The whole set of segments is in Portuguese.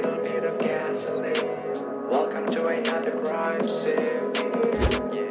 little bit of gasoline. Welcome to another crime scene.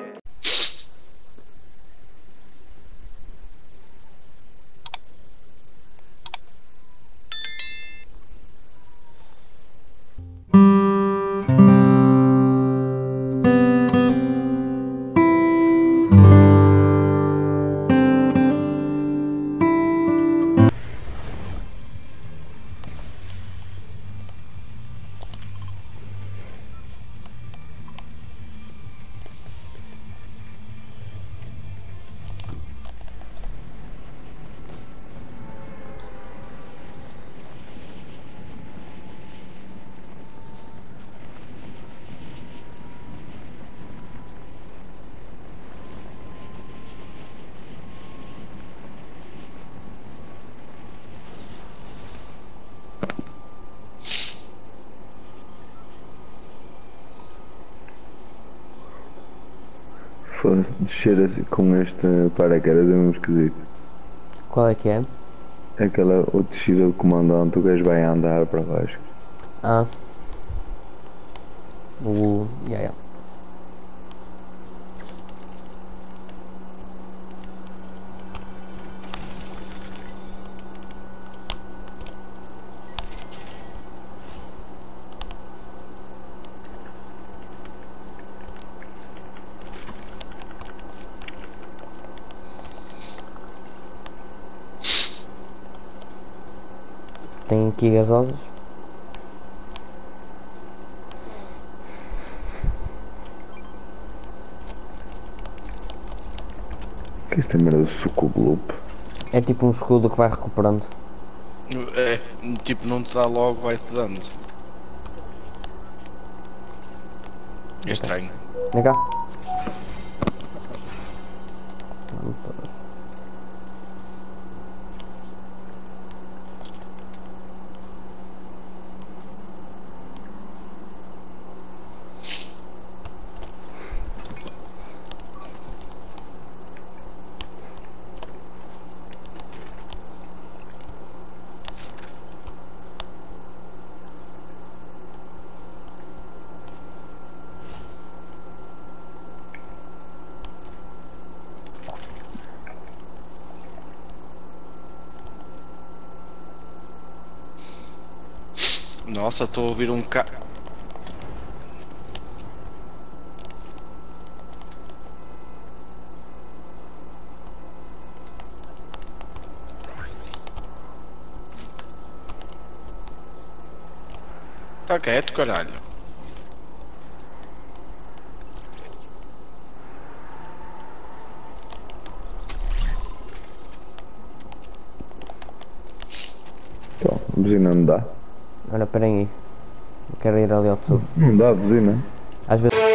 Foda-se, descer assim com este paraquedas é mesmo esquisito. Qual é que é? Aquela o descida do comandante, o gajo vai andar para baixo. Ah. O. Yeah, yeah. Tem aqui gasosas. Que é esta merda do suco gloop? É tipo um escudo que vai recuperando. É, tipo, não te dá logo, vai-te dando. É estranho. Vem cá. Nossa, a ouvir um ca... Tá quieto, caralho. Então, buzina dá. Olha, peraí aí. Eu quero ir ali ao tesouro. Não dá a buzina. Às vezes.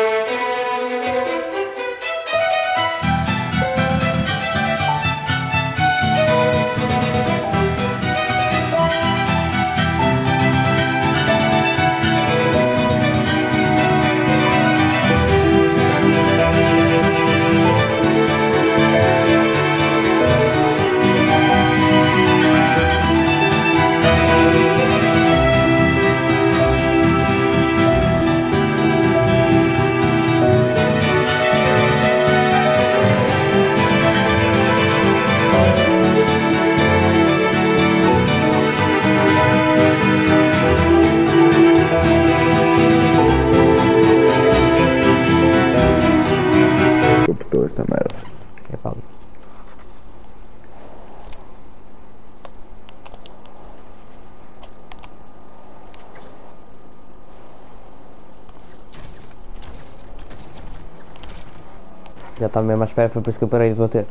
Já está mesmo à espera, foi por isso que eu parei de bater.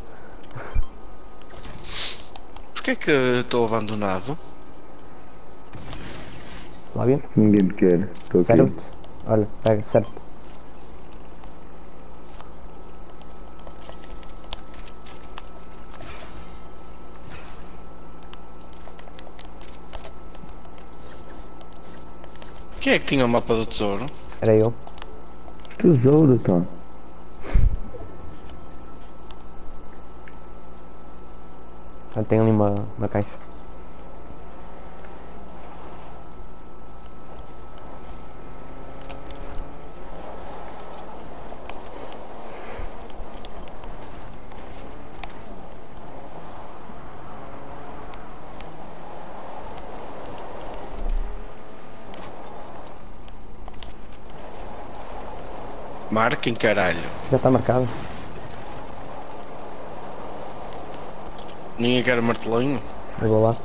Porquê que estou abandonado? Lá bem? Ninguém te quer. Estou aqui. Serve-te. Olha, pega, serve-te. Quem é que tinha o mapa do tesouro? Era eu. Tesouro, então. tem ali uma, uma caixa. Marquem, caralho. Já tá marcado. Ninguém quer martelinho? Eu vou lá.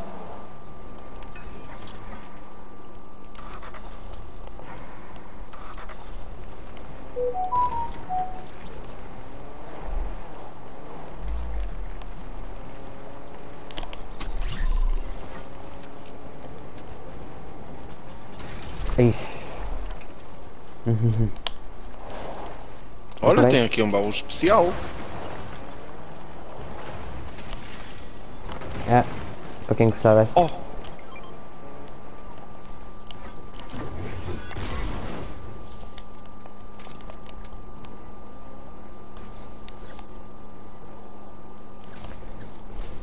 Ixi. Olha, tem aqui um baú especial. É. Para quem gostar desta. Oh!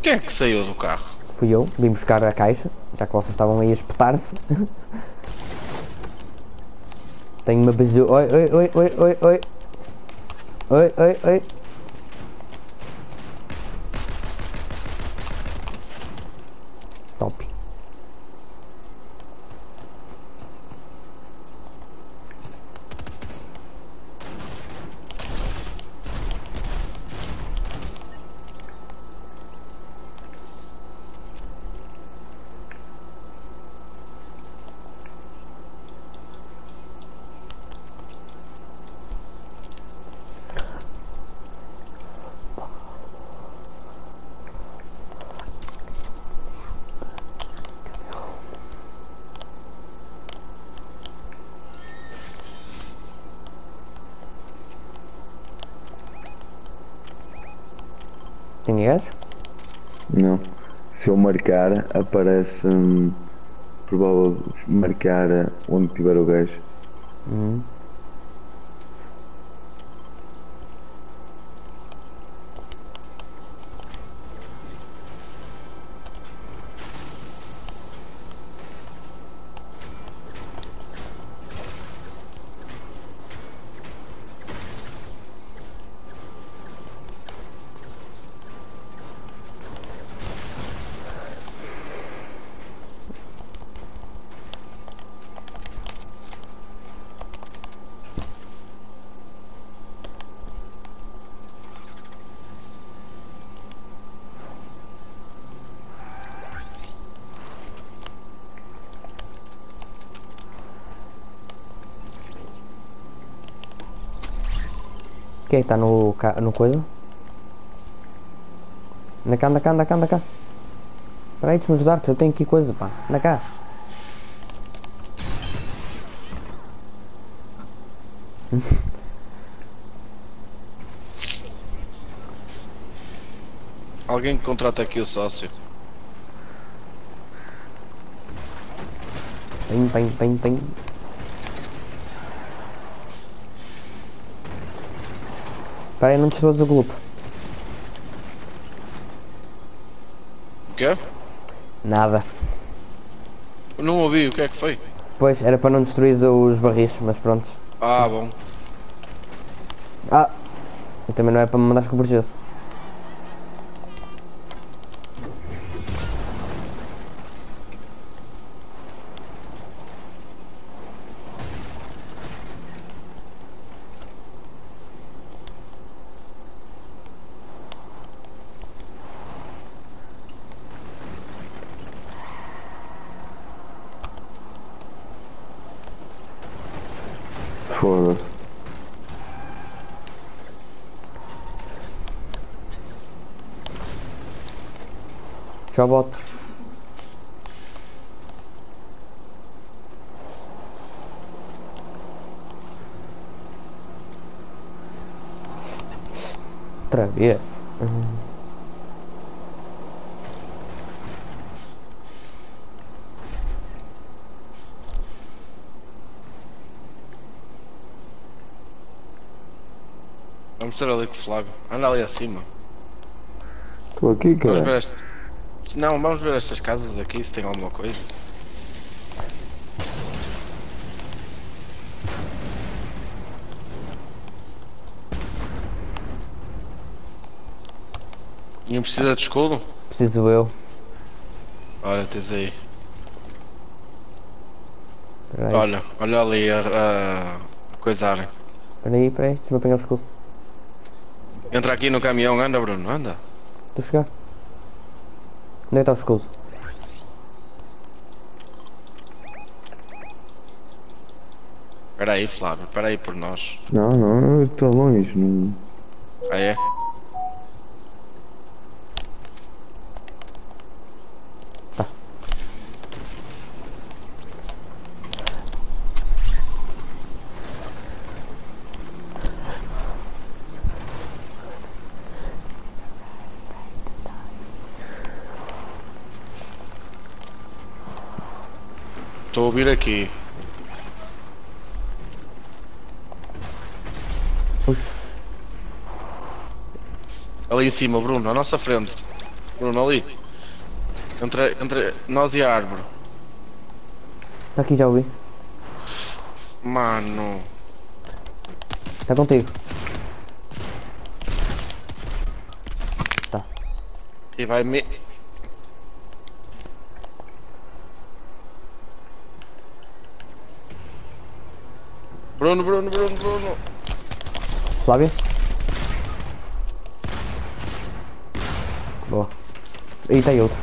Quem é que saiu do carro? Fui eu, vim buscar a caixa, já que vocês estavam aí a espetar-se. Tenho uma beiju. Oi, oi, oi, oi, oi, oi. Oi, oi, oi. Gajo? Não. Se eu marcar, aparece. hum, provável marcar eh, onde tiver o gajo. Quem que está no, no coisa? Anda cá, anda cá, anda cá, anda cá. Espera aí, deixa-me ajudar-te, eu tenho aqui coisa, pá. Anda cá. Alguém contrata aqui o sócio. Pim, pim, pim, pim. Espera aí, não destruas o grupo. O quê? Nada. Eu não ouvi, o que é que foi? Pois, era para não destruir os barris, mas pronto. Ah, bom. Ah! E também não é para me mandares com o. Foda-se. Já boto. Outra vez. Vamos ter ali com o Flávio. Anda ali acima. Estou aqui, Vamos ver cara. esta. Não, vamos ver estas casas aqui se tem alguma coisa. Ninguém precisa de escudo? Preciso eu. Olha, tens aí. Espera aí. Olha, olha ali a, a, coisarem. Aí, espera aí, deixa-me apanhar o escudo. Entra aqui no caminhão, anda Bruno, anda. Estou a chegar. Onde é que está o escudo? Espera aí, Flávio, espera aí por nós. Não, não, eu estou longe. Não... Ah é? Ouvir aqui. Ali em cima, Bruno, à nossa frente. Bruno, ali. Entre, entre nós e a árvore. está aqui, já ouvi. Mano. Está contigo. Tá. E vai me. Bruno, Bruno, Bruno, Bruno. Flávio? Boa. Aí tem outro.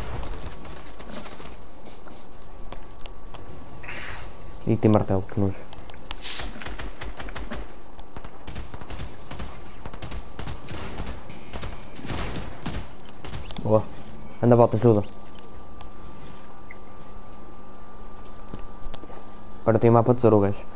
E tem martelo, que nojo. Boa. Anda, volta, ajuda. Yes. Agora tem mapa de tesouro, gajo.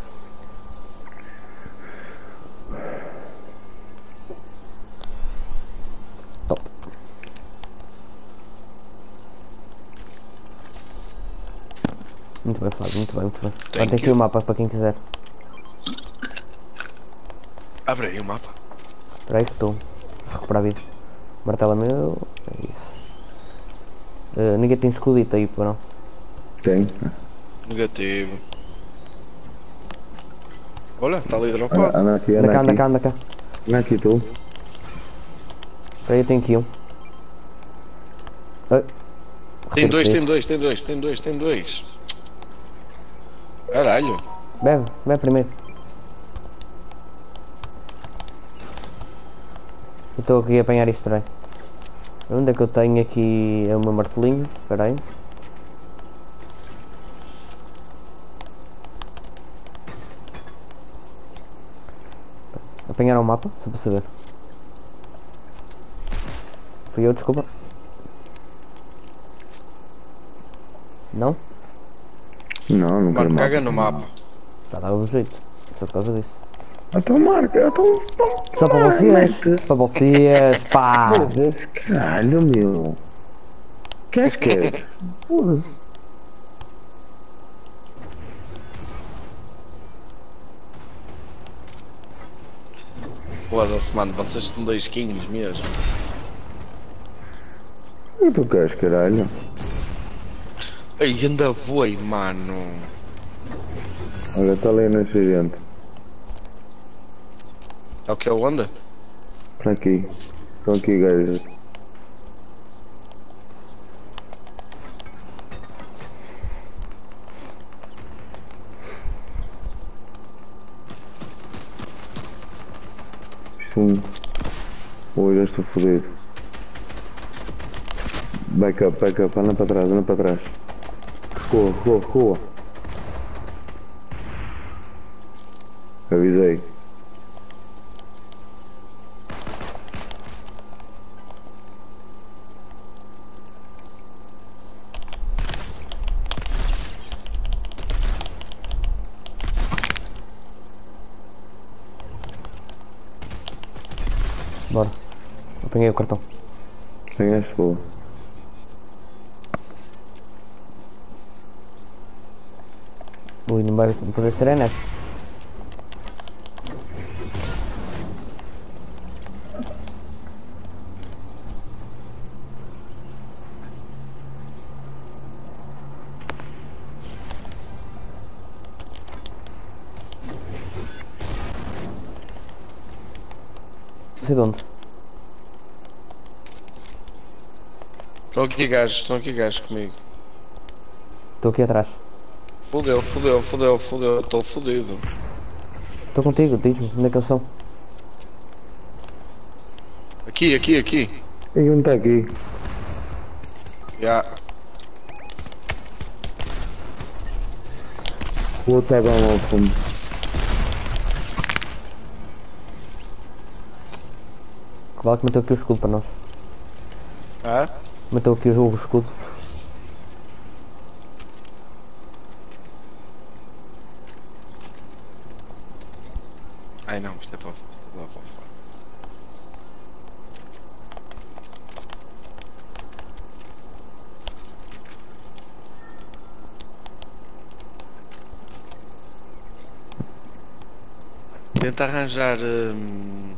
Muito bem, Flávio, muito bem, muito bem. Thank tem aqui you. o mapa para quem quiser. Abre aí o mapa. Espera aí que estou a recuperar a vida. Martelo é meu. É isso. Eh, ninguém tem escudito aí, pô, não? Tem. Negativo. Olha, está ali dropado. anda aqui, Anda anda cá, anda cá, anda cá. Anda aqui tu. Espera aí, eu tenho aqui um. Tem dois, tem dois, tem dois, tem dois, tem dois. Caralho. Bebe, bebe primeiro. Eu estou aqui a apanhar isto, peraí. Onde é que eu tenho aqui é o meu martelinho? Espera aí. Apanharam o mapa, só para saber. Fui eu, desculpa. Não? Não, não quero Mano, caga no mapa. Está a dar o jeito. Só por causa disso. Então marca, então. Só para vocês. Para vocês. Pá! Caralho, meu. Queres que é? Foda-se. Foda-se, mano, vocês são dois kings mesmo. Que tu queres, caralho? Ai, ainda voei, mano. Olha, está ali nesse gente. É o que é o onda? Para aqui. Estão aqui, gajos. Um. Oi, já estou fodido. Back up, back up, anda para trás, anda para trás. Rua, rua, rua. Avisei. Bora. Apanhei o cartão. Ganhaste boa. Ui, não vai poder ser é nesta. Não sei de onde. Estão aqui gajos, estão aqui gajos comigo. Estou aqui atrás. Fudeu, fudeu, fudeu, fudeu, estou fudido. Estou contigo, diz-me, onde é que eles são? Aqui, aqui, aqui. E um está aqui. Já. O outro está lá ao fundo. Que vale que meteu aqui o escudo para nós. Ah? Meteu aqui o jogo o escudo. Ai não, isto é para isto é para fora. Tenta arranjar hum,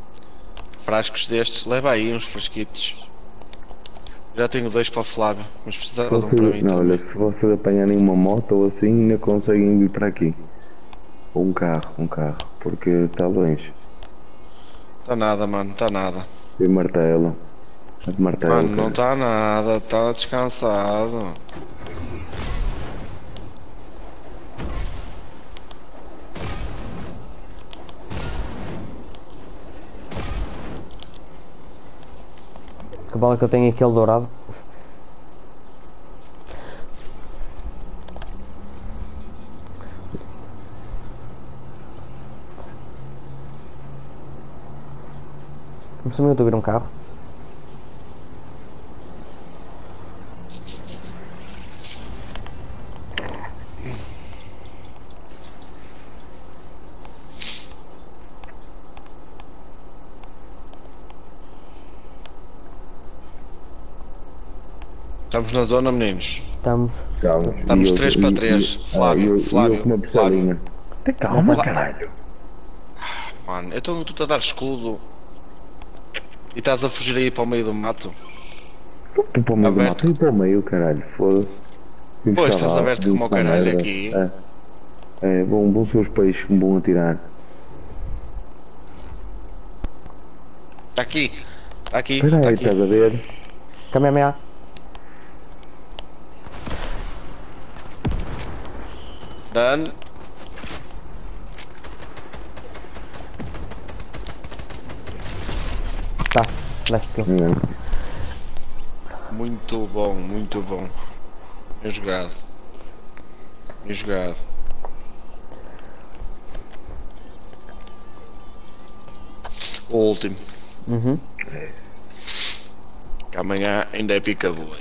frascos destes, leva aí uns frasquitos. Já tenho dois para o Flávio, mas precisava de um para mim não, olha, também. se vocês apanharem uma moto ou assim, ainda conseguem vir para aqui. Ou um carro, um carro, porque está longe. Está nada, mano, está nada. E martelo. De martelo. Mano, não cara. está nada, está descansado. Que bala que eu tenho aquele dourado. Começou a ouvir um carro. Estamos na zona, meninos. Estamos. Calma. Estamos E eu- três e- para e- três. ah, Flávio, eu- Flávio, eu com uma pistolinha. Tem calma, caralho. Mano, então tu a dar escudo e estás a fugir aí para o meio do mato. Tu para o meio do Aberto. mato e para o meio, caralho. Foda-se. Pois, estás lá, aberto como o caralho merda. aqui. É. É, bom, bom ser os peixes que me vão atirar. Está aqui, está aqui, Espera está aí, aqui. estás a ver? Kamehameha. Done. É. Muito bom, muito bom. Bem jogado. Bem jogado. O último. Uhum. Que amanhã ainda é pica boa.